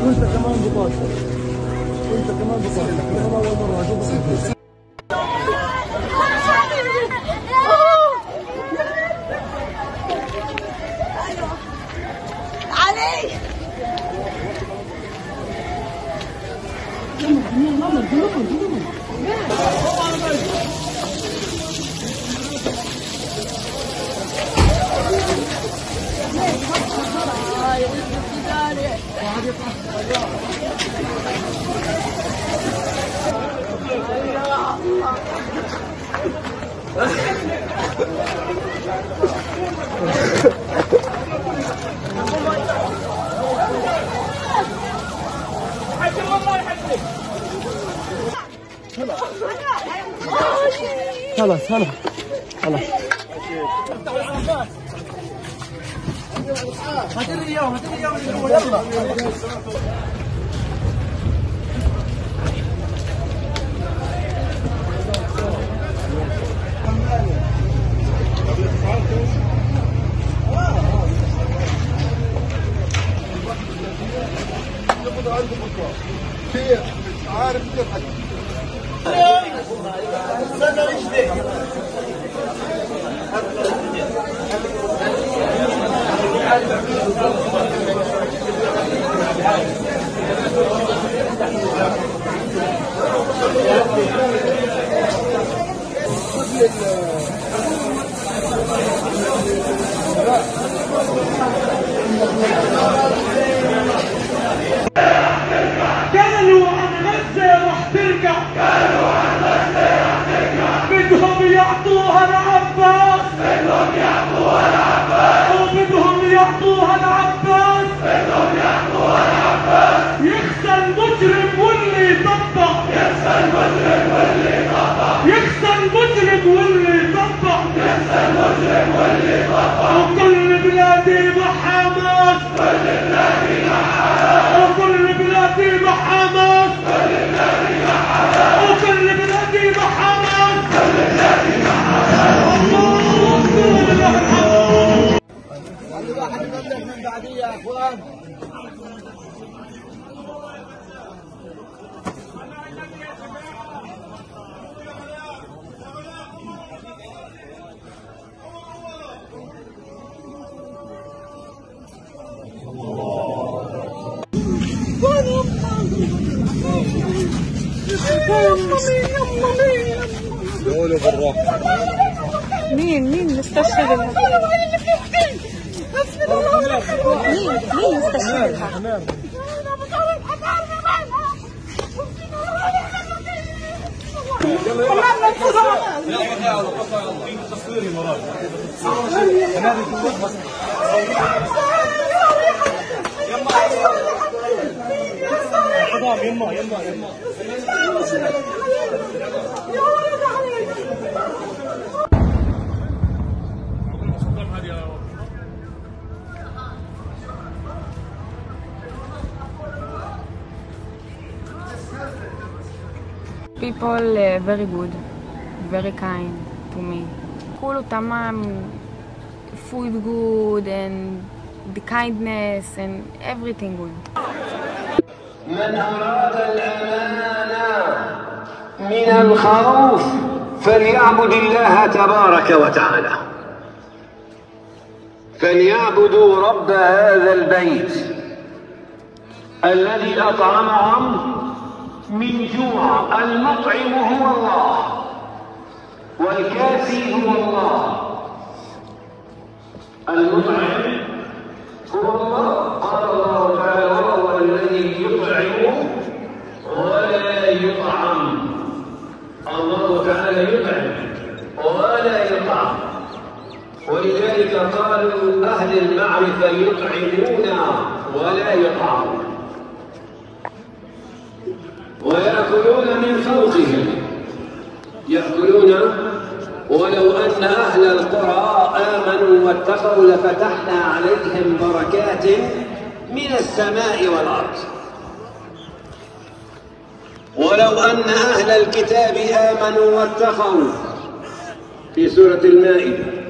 وانت كمان بطاقتك وانت كمان بطاقتك أنا اول مره اشوفك Come on, come on, come on, come on. Yeah. خلاص خلاص خلاص عارف كيف قالوا حماس بلادي مع حماس الله أكبر. خلي واحد يبلغ من بعدية يا أخوان. بالراحه مين؟ مين مستشهد الها مين People uh, very good, very kind to me. כולו tamam food good and the kindness and everything good. من أراد الأمان من الخوف فليعبد الله تبارك وتعالى. فليعبدوا رب هذا البيت الذي أطعمهم من جوع. المطعم هو الله والكاسي هو الله. المطعم هو الله قال الله تعالى وهو الذي يطعم ولا يطعم الله تعالى يطعم ولا يطعم. ولذلك قالوا أهل المعرفة يطعمون ولا يطعمون ويأكلون من فوقهم. يأكلون ولو أن أهل القرى آمنوا واتقوا لفتحنا عليهم بركات من السماء والأرض. ولو أن أهل الكتاب آمنوا واتقوا. في سورة المائدة.